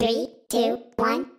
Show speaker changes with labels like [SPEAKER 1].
[SPEAKER 1] Three, two, one.